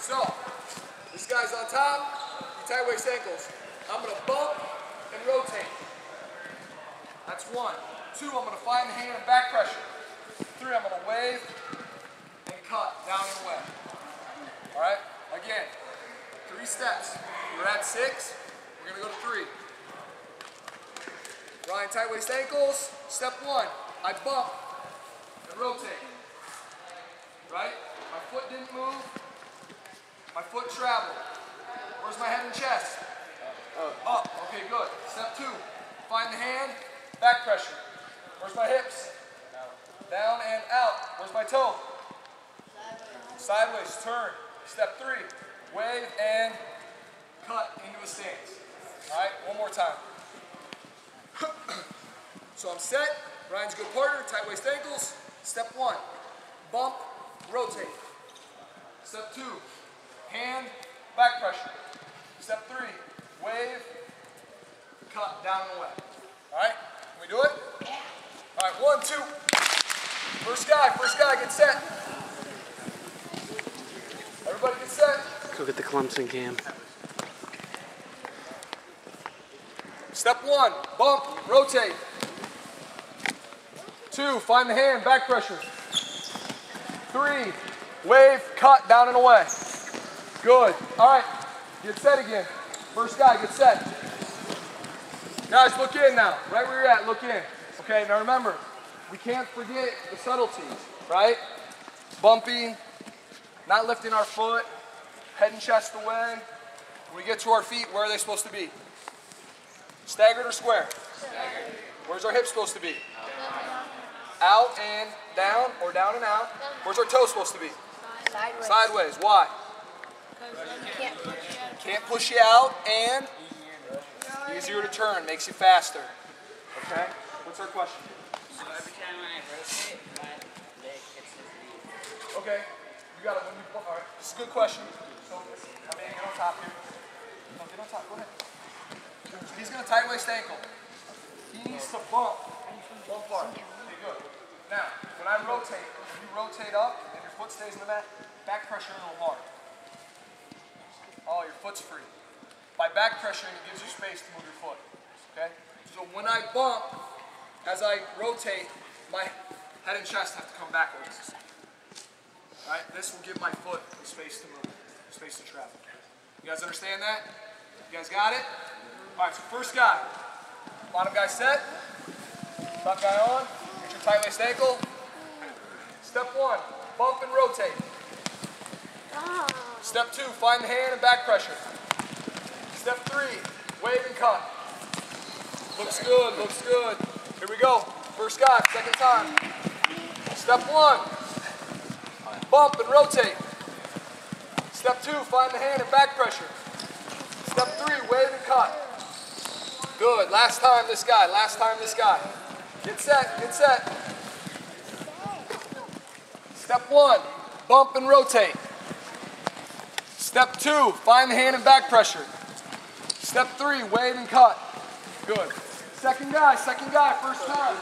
So, this guy's on top, you tight waist ankles. I'm gonna bump and rotate. That's one. Two, I'm gonna find the hand and back pressure. Three, I'm gonna wave and cut down and away. All right, again, three steps. We're at six, we're gonna go to three. Ryan, tight waist ankles. Step one, I bump and rotate. Right? My foot didn't move. My foot traveled. Where's my head and chest? Oh. Up. Okay, good. Step two, find the hand, back pressure. Where's my hips? Down and out. Where's my toe? Sideways, turn. Step three, wave and cut into a stance. All right, one more time. so I'm set. Ryan's a good partner, tight waist ankles. Step one, bump, rotate. Step two, hand, back pressure. Step three, wave, cut down and away. All right, can we do it? All right, one, two. First guy, first guy, get set. Everybody get set. Go get the Clemson cam. Step one, bump, rotate. Two, find the hand, back pressure. Three, wave, cut, down and away. Good. All right, get set again. First guy, get set. Guys, look in now. Right where you're at, look in. Okay, now remember, we can't forget the subtleties, right? Bumping, not lifting our foot, head and chest away. When we get to our feet, where are they supposed to be? Staggered or square? Staggered. Where's our hip supposed to be? Out and down or down and out. Where's our toe supposed to be? Sideways. Sideways. Why? You can't push it out. Can't push you out and easier to turn, makes you faster. Okay? What's our question? So every time I rotate, my leg hits the Okay. You got it when you all right. This is a good question. So come in, get on top here. No, get on top. Go ahead. He's gonna tight waist ankle. He needs to bump. Bump hard. Okay, good. Now, when I rotate, when you rotate up and your foot stays in the mat, back pressure a little hard. Foot's free. By back pressuring, it gives you space to move your foot. Okay? So when I bump, as I rotate, my head and chest have to come backwards. Alright, this will give my foot space to move, space to travel. You guys understand that? You guys got it? Alright, so first guy. Bottom guy set. Top guy on. Get your tight waist ankle. Step one, bump and rotate. Step two, find the hand and back pressure. Step three, wave and cut. Looks good, looks good. Here we go. First guy, second time. Step one, bump and rotate. Step two, find the hand and back pressure. Step three, wave and cut. Good. Last time this guy, last time this guy. Get set, get set. Step one, bump and rotate. Step two, find the hand and back pressure. Step three, wave and cut. Good. Second guy, second guy, first time.